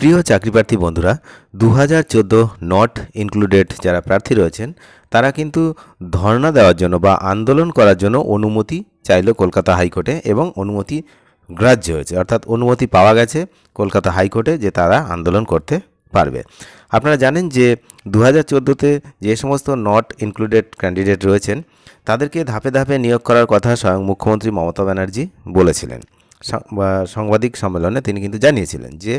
প্রিয় চাকরিপ্রার্থী বন্ধুরা দু হাজার চোদ্দ নট ইনক্লুডেড যারা প্রার্থী রয়েছেন, তারা কিন্তু ধর্ণা দেওয়ার জন্য বা আন্দোলন করার জন্য অনুমতি চাইল কলকাতা হাইকোর্টে এবং অনুমতি গ্রাহ্য হয়েছে। অর্থাৎ অনুমতি পাওয়া গেছে কলকাতা হাইকোর্টে যে তারা আন্দোলন করতে পারবে। আপনারা জানেন যে দু হাজার যে সমস্ত নট ইনক্লুডেড ক্যান্ডিডেট রয়েছেন, তাদেরকে ধাপে ধাপে নিয়োগ করার কথা স্বয়ং মুখ্যমন্ত্রী মমতা ব্যানার্জি বলেছিলেন। সাংবাদিক সম্মেলনে তিনি কিন্তু জানিয়েছিলেন যে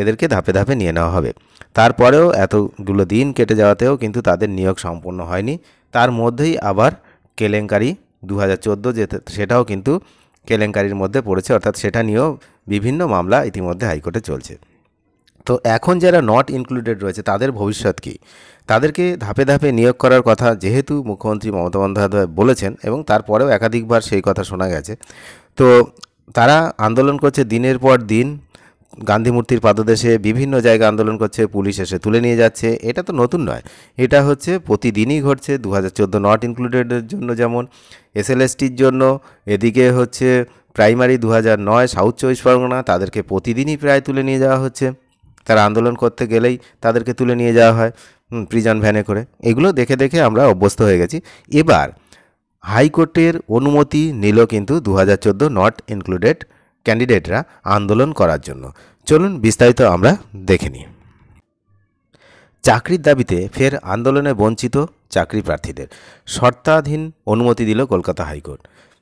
এদেরকে ধাপে ধাপে নিয়ে নেওয়া হবে। তারপরেও এতগুলো দিন কেটে যাওয়াতেও কিন্তু তাদের নিয়োগ সম্পূর্ণ হয়নি। তার মধ্যেই আবার কেলেঙ্কারি দু হাজার যেতে সেটাও কিন্তু কেলেঙ্কারির মধ্যে পড়েছে, অর্থাৎ সেটা নিয়েও বিভিন্ন মামলা ইতিমধ্যে হাইকোর্টে চলছে। তো এখন যারা নট ইনক্লুডেড রয়েছে, তাদের ভবিষ্যৎ কী? তাদেরকে ধাপে ধাপে নিয়োগ করার কথা যেহেতু মুখ্যমন্ত্রী মমতা বন্দ্যোপাধ্যায় বলেছেন এবং তারপরেও একাধিকবার সেই কথা শোনা গেছে। তো তারা আন্দোলন করছে দিনের পর দিন। গান্ধী মূর্তির পাদদেশে বিভিন্ন জায়গায় আন্দোলন করছে, পুলিশ এসে তুলে নিয়ে যাচ্ছে। এটা তো নতুন নয়। এটা হচ্ছে প্রতিদিনই ঘটছে দু হাজার চোদ্দ নট ইনক্লুডেডের জন্য যেমন, এসএলএসটির জন্য। এদিকে হচ্ছে প্রাইমারি দু হাজার নয় সাউথ চব্বিশ পরগনা তাদেরকে প্রতিদিনই প্রায় তুলে নিয়ে যাওয়া হচ্ছে। তারা আন্দোলন করতে গেলেই তাদেরকে তুলে নিয়ে যাওয়া হয় প্রিজন ভ্যানে করে। এগুলো দেখে দেখে আমরা অভ্যস্ত হয়ে গেছি। এবার হাইকোর্টের অনুমতি নিল কিন্তু দু হাজার চোদ্দ নট ইনক্লুডেড ক্যান্ডিডেটরা আন্দোলন করার জন্য। চলুন বিস্তারিত আমরা দেখে নিই। চাকরির দাবিতে ফের আন্দোলনে বঞ্চিত চাকরি প্রার্থীদের। শর্তাধীন অনুমতি দিল কলকাতা হাইকোর্ট।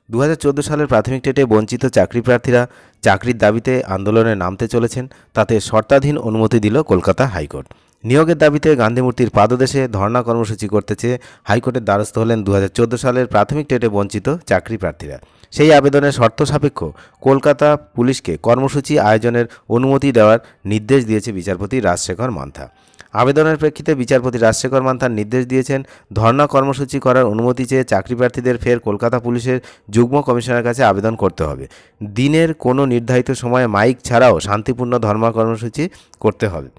দু হাজার চোদ্দ সালের প্রাথমিক টেটে বঞ্চিত চাকরি প্রার্থীরা চাকরির দাবিতে আন্দোলনে নামতে চলেছেন, তাতে শর্তাধীন অনুমতি দিল কলকাতা হাইকোর্ট। নিয়োগের দাবিতে গান্ধীমূর্তির পাদদেশে ধর্ণা কর্মসূচি করতে চেয়ে হাইকোর্টের দ্বারস্থ হলেন দু হাজার চোদ্দ সালের প্রাথমিক টেটে বঞ্চিত চাকরি প্রার্থীরা। সেই আবেদনের শর্ত সাপেক্ষ কলকাতা পুলিশকে কর্মসূচি আয়োজনের অনুমতি দেওয়ার নির্দেশ দিয়েছে বিচারপতি রাজশেখর মান্থা। আবেদনের প্রেক্ষিতে বিচারপতি রাজশেখর মান্থার নির্দেশ দিয়েছেন ধর্ণা কর্মসূচি করার অনুমতি চেয়ে চাকরি প্রার্থীদের ফের কলকাতা পুলিশের যুগ্ম কমিশনারের কাছে আবেদন করতে হবে। দিনের কোনো নির্ধারিত সময়ে মাইক ছাড়াও শান্তিপূর্ণ ধর্মা কর্মসূচি করতে হবে।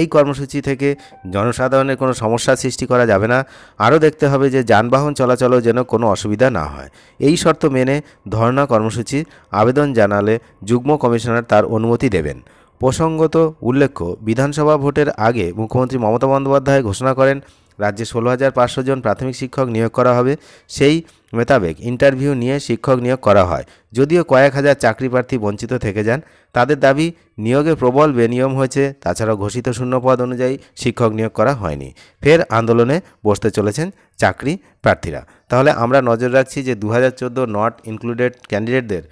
এই কর্মসূচি থেকে জনসাধারণের কোনো সমস্যা সৃষ্টি করা যাবে না। আরও দেখতে হবে যে যানবাহন চলাচলেও যেন কোনো অসুবিধা না হয়। এই শর্ত মেনে ধর্ণা কর্মসূচি আবেদন জানালে যুগ্ম কমিশনার তার অনুমতি দেবেন। প্রসঙ্গত উল্লেখ্য, বিধানসভা ভোটের আগে মুখ্যমন্ত্রী মমতা বন্দ্যোপাধ্যায় ঘোষণা করেন, রাজ্যে ষোলো হাজার পাঁচশো জন প্রাথমিক শিক্ষক নিয়োগ করা হবে। সেই মোতাবেক ইন্টারভিউ নিয়ে শিক্ষক নিয়োগ করা হয়। যদিও কয়েক হাজার চাকরি প্রার্থী বঞ্চিত থেকে যান, তাদের দাবি নিয়োগে প্রবল বেনিয়ম হয়েছে, তাছাড়াও ঘোষিত শূন্যপদ অনুযায়ী শিক্ষক নিয়োগ করা হয়নি। ফের আন্দোলনে বসতে চলেছেন চাকরি প্রার্থীরা। তাহলে আমরা নজর রাখছি যে দু হাজার চোদ্দ নট ইনক্লুডেড ক্যান্ডিডেটদের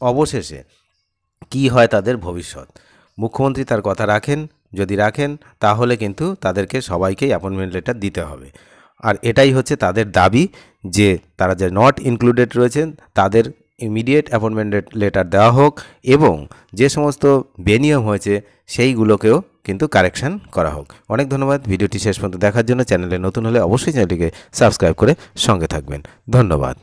অবশেষে কি হয় তাদের ভবিষ্যৎ। মুখ্যমন্ত্রী তার কথা রাখেন, যদি রাখেন, তাহলে কিন্তু তাদেরকে সবাইকেই অ্যাপয়েন্টমেন্ট লেটার দিতে হবে। আর এটাই হচ্ছে তাদের দাবি যে তারা যে নট ইনক্লুডেড রয়েছেন, তাদের ইমিডিয়েট অ্যাপয়েন্টমেন্ট লেটার দেওয়া হোক এবং যে সমস্ত বেনিয়ম হয়েছে, সেইগুলোকেও কিন্তু কারেকশান করা হোক। অনেক ধন্যবাদ ভিডিওটি শেষ পর্যন্ত দেখার জন্য। চ্যানেলে নতুন হলে অবশ্যই চ্যানেলটিকে সাবস্ক্রাইব করে সঙ্গে থাকবেন। ধন্যবাদ।